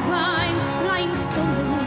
divine flying solo.